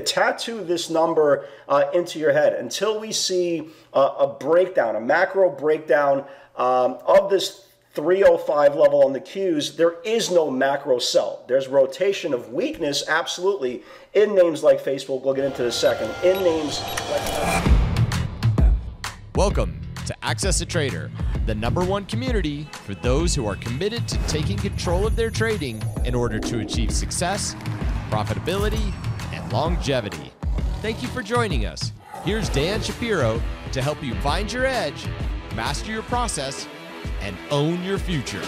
tattoo this number uh, into your head until we see uh, a breakdown, a macro breakdown um, of this 305 level on the cues, there is no macro sell. There's rotation of weakness, absolutely, in names like Facebook. We'll get into the second. In names like. Welcome to Access a Trader, the number one community for those who are committed to taking control of their trading in order to achieve success, profitability, longevity. Thank you for joining us. Here's Dan Shapiro to help you find your edge, master your process, and own your future.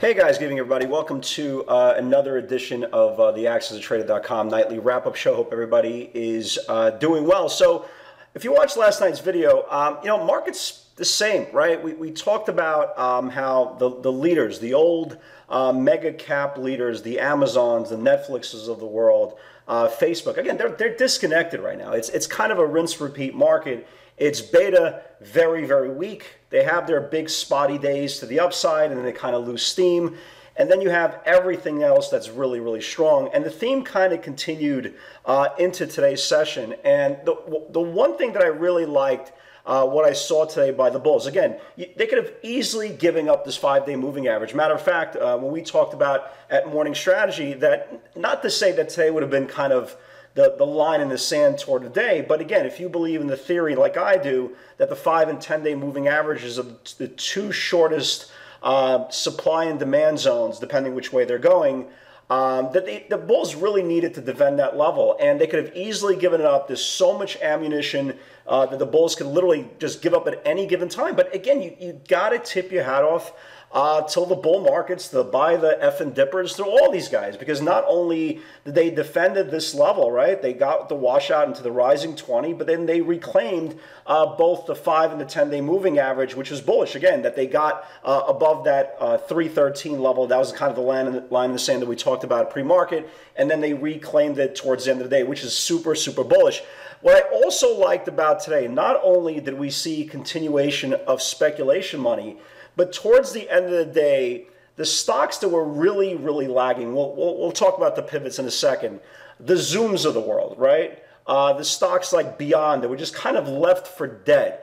Hey guys, good evening everybody. Welcome to uh, another edition of uh, the AccessATrader.com nightly wrap-up show. Hope everybody is uh, doing well. So, if you watched last night's video, um, you know markets the same, right? We, we talked about um, how the the leaders, the old uh, mega cap leaders, the Amazons, the Netflixes of the world, uh, Facebook. Again, they're they're disconnected right now. It's it's kind of a rinse repeat market it's beta very, very weak. They have their big spotty days to the upside and then they kind of lose steam. And then you have everything else that's really, really strong. And the theme kind of continued uh, into today's session. And the, the one thing that I really liked uh, what I saw today by the Bulls. Again, they could have easily given up this five day moving average. Matter of fact, uh, when we talked about at Morning Strategy, that not to say that today would have been kind of the, the line in the sand toward the day. But again, if you believe in the theory, like I do, that the five and 10 day moving averages are the two shortest uh, supply and demand zones, depending which way they're going, um, that they, the Bulls really needed to defend that level. And they could have easily given it up. There's so much ammunition uh, that the Bulls could literally just give up at any given time. But again, you, you got to tip your hat off uh, till the bull markets, the buy the effing dippers, through all these guys, because not only did they defended this level, right? They got the washout into the rising 20, but then they reclaimed uh, both the five and the 10 day moving average, which was bullish again, that they got uh, above that uh, 313 level. That was kind of the line in the, line in the sand that we talked about pre market, and then they reclaimed it towards the end of the day, which is super, super bullish. What I also liked about today, not only did we see continuation of speculation money, but towards the end of the day, the stocks that were really, really lagging, we'll, we'll, we'll talk about the pivots in a second, the Zooms of the world, right? Uh, the stocks like Beyond that were just kind of left for dead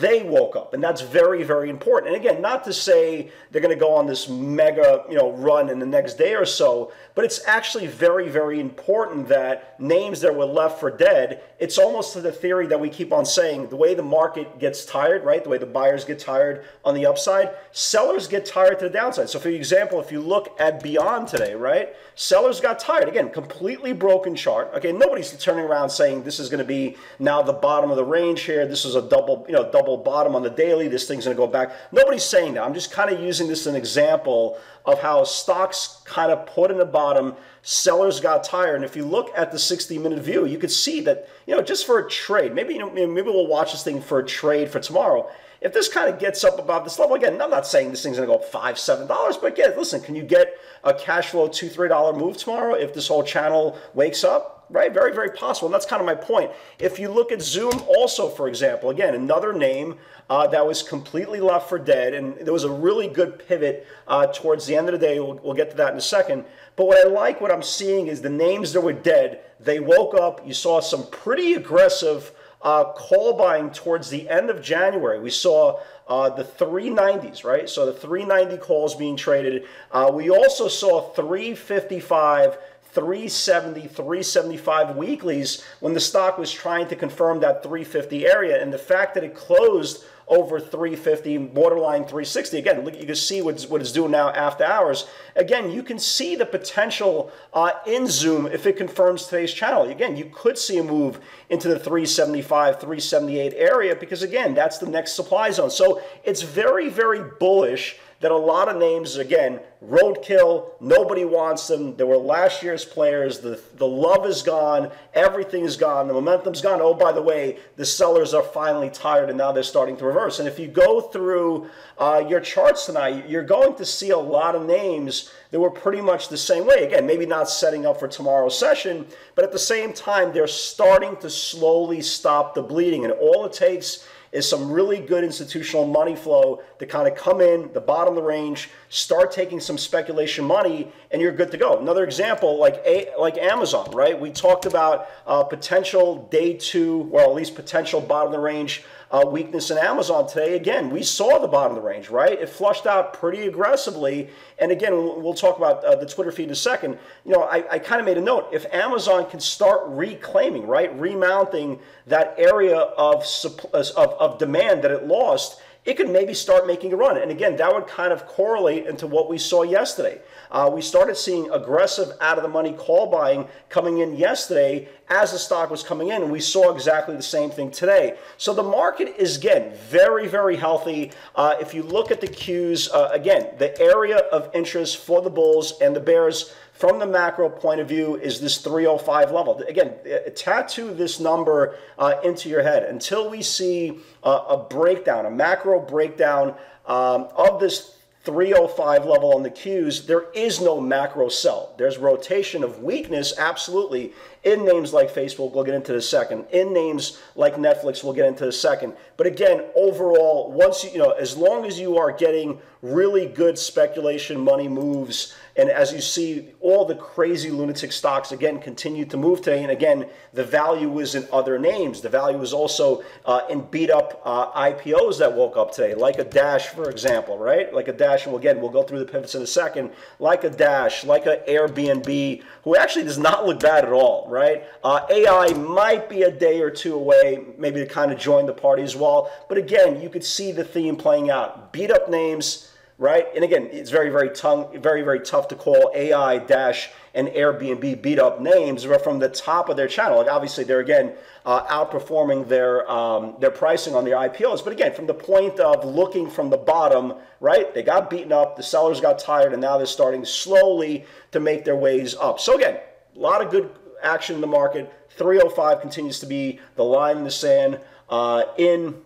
they woke up and that's very very important and again not to say they're going to go on this mega you know run in the next day or so but it's actually very very important that names that were left for dead it's almost to the theory that we keep on saying the way the market gets tired right the way the buyers get tired on the upside sellers get tired to the downside so for example if you look at beyond today right sellers got tired again completely broken chart okay nobody's turning around saying this is going to be now the bottom of the range here this is a double you know double bottom on the daily. This thing's going to go back. Nobody's saying that. I'm just kind of using this as an example of how stocks kind of put in the bottom. Sellers got tired. And if you look at the 60 minute view, you could see that, you know, just for a trade, maybe, you know, maybe we'll watch this thing for a trade for tomorrow. If this kind of gets up above this level, again, I'm not saying this thing's going to go up five, seven dollars, but again, listen, can you get a cash flow two, three dollar move tomorrow if this whole channel wakes up? Right? Very, very possible. And that's kind of my point. If you look at Zoom, also, for example, again, another name uh, that was completely left for dead, and there was a really good pivot uh, towards the end of the day. We'll, we'll get to that in a second. But what I like, what I'm seeing is the names that were dead, they woke up. You saw some pretty aggressive uh, call buying towards the end of January. We saw uh, the 390s, right? So the 390 calls being traded. Uh, we also saw 355 370, 375 weeklies when the stock was trying to confirm that 350 area. And the fact that it closed over 350, borderline 360. Again, look, you can see what's, what it's doing now after hours. Again, you can see the potential uh, in Zoom if it confirms today's channel. Again, you could see a move into the 375, 378 area because, again, that's the next supply zone. So it's very, very bullish that a lot of names, again, roadkill, nobody wants them. They were last year's players. The, the love is gone. Everything is gone. The momentum's gone. Oh, by the way, the sellers are finally tired and now they're starting to reverse. And if you go through uh, your charts tonight, you're going to see a lot of names that were pretty much the same way. Again, maybe not setting up for tomorrow's session, but at the same time, they're starting to slowly stop the bleeding. And all it takes is some really good institutional money flow to kind of come in the bottom of the range, start taking some speculation money, and you're good to go. Another example, like a, like Amazon, right? We talked about uh, potential day two, well, at least potential bottom of the range uh, weakness in Amazon today. Again, we saw the bottom of the range, right? It flushed out pretty aggressively. And again, we'll talk about uh, the Twitter feed in a second. You know, I, I kind of made a note. If Amazon can start reclaiming, right, remounting that area of, of, of demand that it lost, it could maybe start making a run. And again, that would kind of correlate into what we saw yesterday. Uh, we started seeing aggressive out of the money call buying coming in yesterday as the stock was coming in, and we saw exactly the same thing today. So the market is again very, very healthy. Uh, if you look at the cues, uh, again, the area of interest for the bulls and the bears from the macro point of view is this 305 level. Again, tattoo this number uh, into your head until we see uh, a breakdown, a macro breakdown um, of this 305 level on the cues, there is no macro sell. There's rotation of weakness, absolutely, in names like Facebook, we'll get into the second. In names like Netflix, we'll get into the second. But again, overall, once you, you know, as long as you are getting really good speculation money moves, and as you see, all the crazy lunatic stocks again continue to move today. And again, the value is in other names. The value is also uh, in beat up uh, IPOs that woke up today, like a Dash, for example, right? Like a Dash, and again, we'll go through the pivots in a second. Like a Dash, like a Airbnb, who actually does not look bad at all, right? Uh, AI might be a day or two away, maybe to kind of join the party as well. But again, you could see the theme playing out. Beat up names right? And again, it's very, very tongue, very, very tough to call AI Dash and Airbnb beat up names from the top of their channel. Like obviously, they're again uh, outperforming their um, their pricing on their IPOs. But again, from the point of looking from the bottom, right? They got beaten up, the sellers got tired, and now they're starting slowly to make their ways up. So again, a lot of good action in the market. 305 continues to be the line in the sand uh, in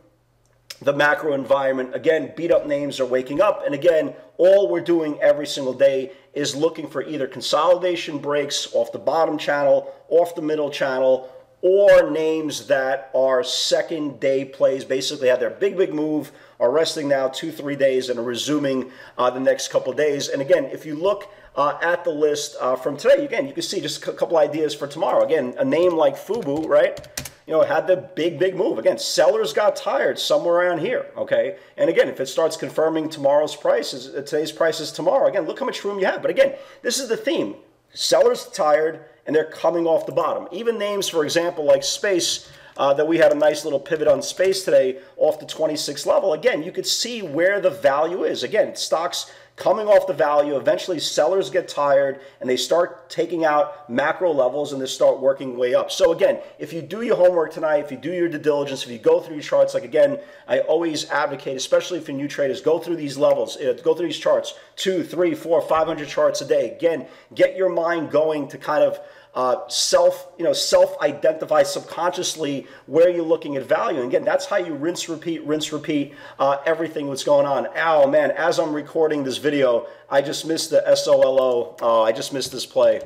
the macro environment. Again, beat up names are waking up. And again, all we're doing every single day is looking for either consolidation breaks off the bottom channel, off the middle channel, or names that are second day plays, basically have their big, big move, are resting now two, three days, and are resuming uh, the next couple days. And again, if you look uh, at the list uh, from today, again, you can see just a couple ideas for tomorrow. Again, a name like Fubo, right? You know, had the big, big move. Again, sellers got tired somewhere around here, okay? And again, if it starts confirming tomorrow's prices, uh, today's prices tomorrow, again, look how much room you have. But again, this is the theme. Sellers tired, and they're coming off the bottom. Even names, for example, like Space, uh, that we had a nice little pivot on Space today off the 26 level. Again, you could see where the value is. Again, stocks coming off the value. Eventually, sellers get tired and they start taking out macro levels and they start working way up. So, again, if you do your homework tonight, if you do your due diligence, if you go through your charts, like again, I always advocate, especially for new traders, go through these levels, uh, go through these charts two, three, four, 500 charts a day. Again, get your mind going to kind of uh, self, you know, self-identify subconsciously where you're looking at value. And again, that's how you rinse, repeat, rinse, repeat uh, everything that's going on. Oh man, as I'm recording this video, I just missed the SOLO. Oh, uh, I just missed this play.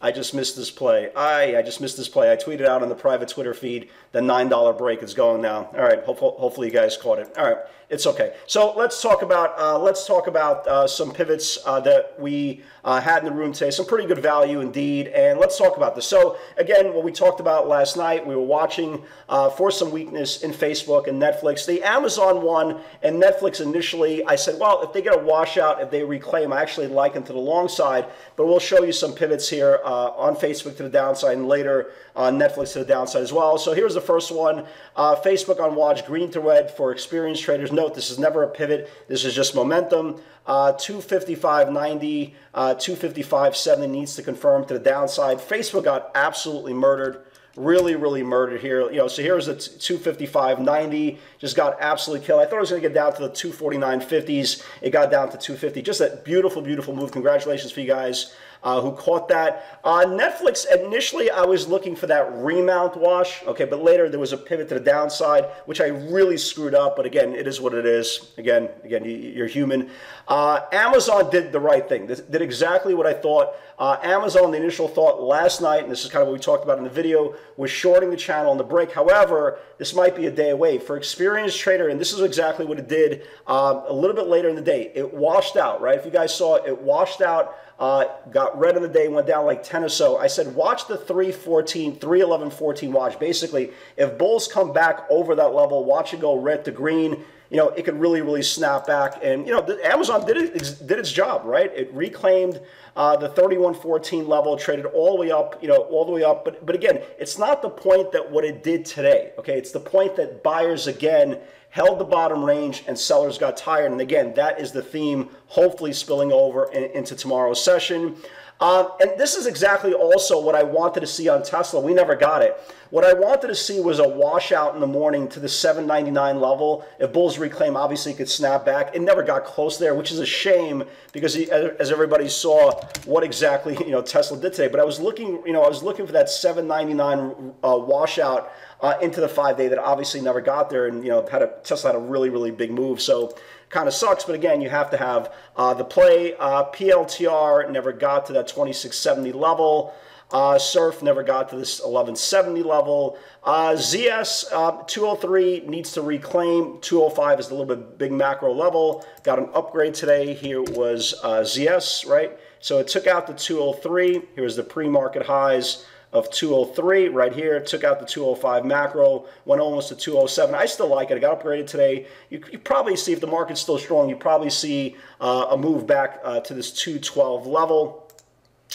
I just missed this play. I, I just missed this play. I tweeted out on the private Twitter feed the $9 break is going now. All right, hopefully, hopefully you guys caught it. All right, it's okay. So let's talk about uh, let's talk about uh, some pivots uh, that we uh, had in the room today. Some pretty good value indeed, and let's talk about this. So again, what we talked about last night, we were watching uh, for some weakness in Facebook and Netflix. The Amazon one and Netflix initially, I said, well, if they get a washout, if they reclaim, I actually like them to the long side. But we'll show you some pivots here uh, on Facebook to the downside and later on Netflix to the downside as well. So here's the first one. Facebook on watch, green to red for experienced traders. Note, this is never a pivot. This is just momentum. Uh, 255.90, uh, 255.70 needs to confirm to the downside. Facebook got absolutely murdered really, really murdered here. You know, so here's a 255.90, just got absolutely killed. I thought it was going to get down to the 249.50s. It got down to 250. Just a beautiful, beautiful move. Congratulations for you guys uh, who caught that. On uh, Netflix, initially I was looking for that remount wash, okay, but later there was a pivot to the downside, which I really screwed up, but again, it is what it is. Again, again, you're human. Uh, Amazon did the right thing, did exactly what I thought. Uh, Amazon, the initial thought last night, and this is kind of what we talked about in the video, was shorting the channel on the break. However, this might be a day away. For experienced trader, and this is exactly what it did um, a little bit later in the day, it washed out, right? If you guys saw it, it washed out uh, got red in the day, went down like 10 or so. I said, watch the 314, 311, 14 watch. Basically, if bulls come back over that level, watch it go red to green you know, it could really, really snap back. And, you know, Amazon did, it, did its job, right? It reclaimed uh, the 3114 level, traded all the way up, you know, all the way up. But, but again, it's not the point that what it did today, okay? It's the point that buyers, again, held the bottom range and sellers got tired. And again, that is the theme, hopefully spilling over in, into tomorrow's session. Um, and this is exactly also what I wanted to see on Tesla. We never got it. What I wanted to see was a washout in the morning to the 799 level. If bulls reclaim, obviously it could snap back. It never got close there, which is a shame because as everybody saw what exactly you know Tesla did today. But I was looking, you know, I was looking for that 799 uh, washout uh, into the five day that obviously never got there, and you know had a, Tesla had a really really big move. So kind of sucks. But again, you have to have uh, the play. Uh, PLTR never got to that 2670 level. Uh, Surf never got to this 1170 level. Uh, ZS uh, 203 needs to reclaim. 205 is a little bit big macro level. Got an upgrade today. Here was uh, ZS, right? So it took out the 203. Here was the pre-market highs of 203 right here. Took out the 205 macro, went almost to 207. I still like it. I got upgraded today. You, you probably see if the market's still strong, you probably see uh, a move back uh, to this 212 level.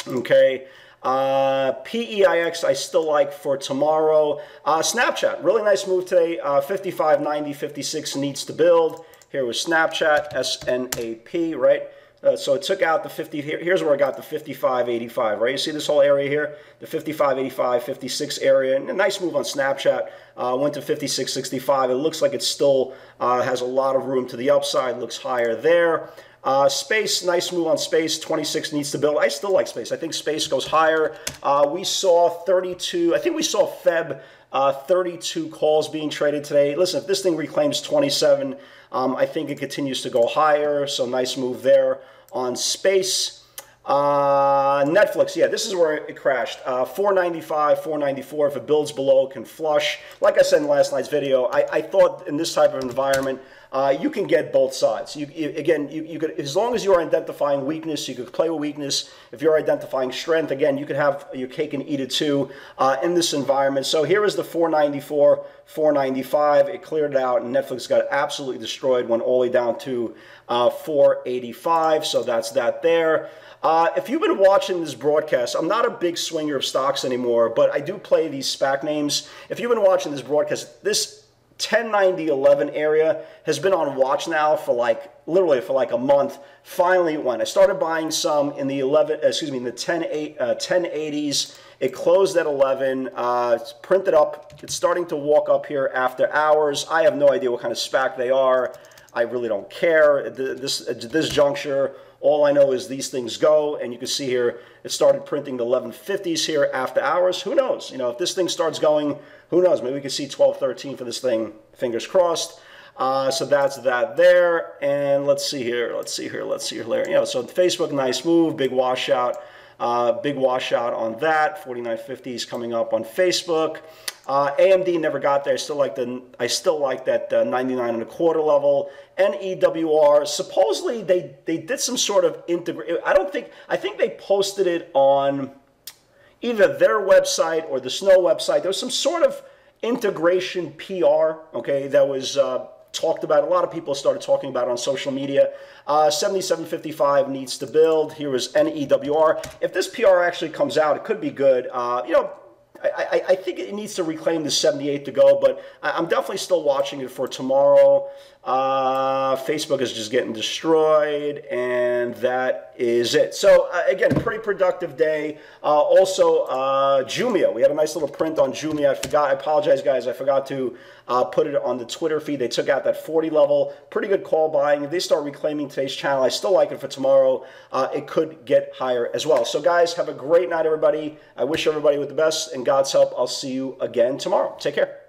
Okay. Uh, PEIX I still like for tomorrow. Uh, Snapchat, really nice move today. Uh, 55, 90, 56 needs to build. Here was Snapchat, SNAP, right? Uh, so it took out the 50, here, here's where I got the 55, 85, right? You see this whole area here? The 55, 85, 56 area. And a nice move on Snapchat. Uh, went to 56, 65. It looks like it still uh, has a lot of room to the upside. Looks higher there. Uh, space, nice move on space. 26 needs to build. I still like space. I think space goes higher. Uh, we saw 32, I think we saw Feb uh, 32 calls being traded today. Listen, if this thing reclaims 27, um, I think it continues to go higher. So nice move there on space. Uh, Netflix, yeah, this is where it crashed. Uh, 495, 494. If it builds below, it can flush. Like I said in last night's video, I, I thought in this type of environment, uh, you can get both sides. You, you, again, you, you could, as long as you're identifying weakness, you could play with weakness. If you're identifying strength, again, you could have your cake and eat it too uh, in this environment. So here is the 494, 495. It cleared out, and Netflix got absolutely destroyed, went all the way down to uh, 485. So that's that there. Uh, if you've been watching this broadcast, I'm not a big swinger of stocks anymore, but I do play these SPAC names. If you've been watching this broadcast, this 109011 area has been on watch now for like literally for like a month. Finally went. I started buying some in the 11, excuse me, in the 10, uh, 1080s. It closed at 11. Uh, it's printed up. It's starting to walk up here after hours. I have no idea what kind of SPAC they are. I really don't care. This, this juncture, all I know is these things go, and you can see here, it started printing the 1150s here after hours. Who knows? You know, if this thing starts going who knows? Maybe we could see 1213 for this thing. Fingers crossed. Uh, so that's that there. And let's see here. Let's see here. Let's see here. You know, so Facebook, nice move. Big washout. Uh, big washout on that. 4950s coming up on Facebook. Uh, AMD never got there. I still like the. I still like that uh, 99 and a quarter level. NEWR. Supposedly they they did some sort of integrate. I don't think. I think they posted it on either their website or the Snow website. There was some sort of integration PR, okay, that was uh, talked about. A lot of people started talking about on social media. Uh, 7755 needs to build. Here is NEWR. If this PR actually comes out, it could be good. Uh, you know, I, I, think it needs to reclaim the 78 to go, but I'm definitely still watching it for tomorrow. Uh, Facebook is just getting destroyed, and that is it. So, uh, again, pretty productive day. Uh, also, uh, Jumia. We had a nice little print on Jumia. I forgot. I apologize, guys. I forgot to uh, put it on the Twitter feed. They took out that 40 level. Pretty good call buying. If they start reclaiming today's channel, I still like it for tomorrow. Uh, it could get higher as well. So, guys, have a great night, everybody. I wish everybody with the best, and God's help, I'll see you again tomorrow. Take care.